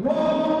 네,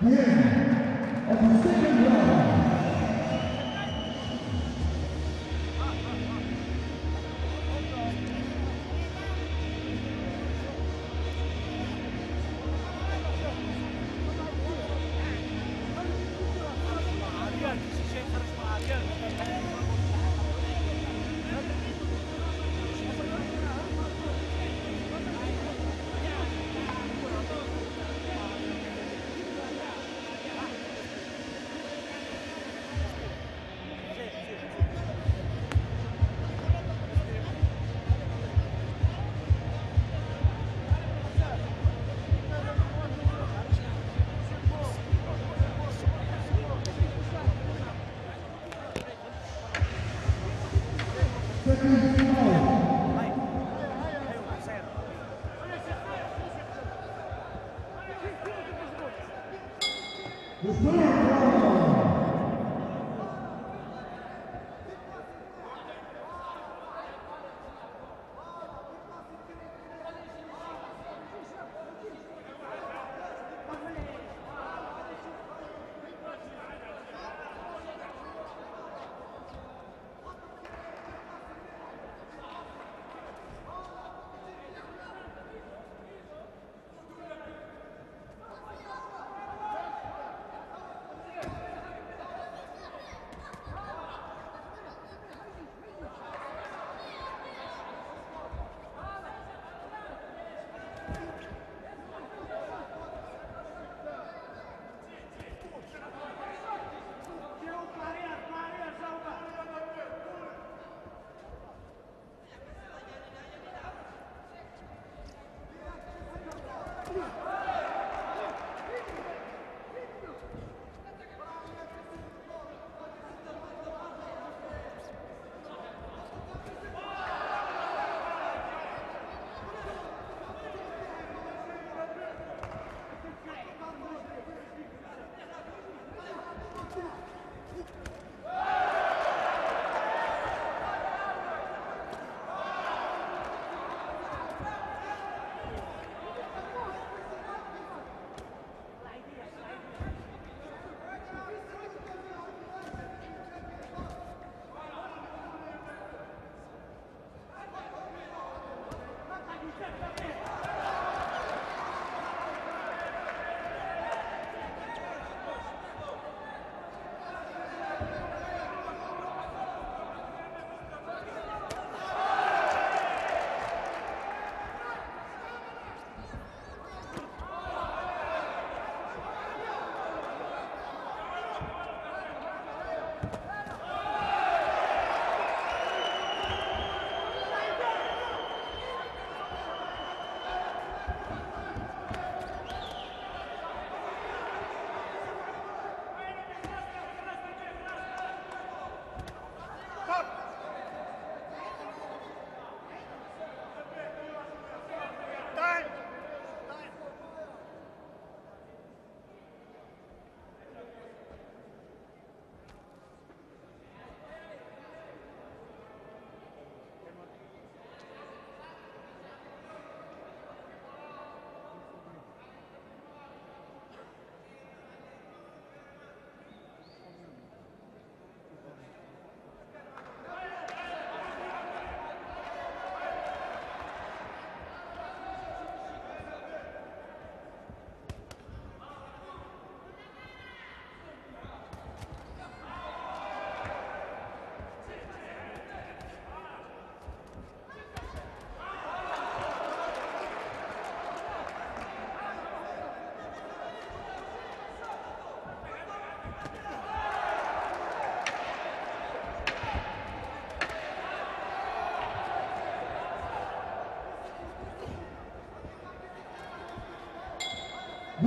Yeah. Thank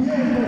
Yeah.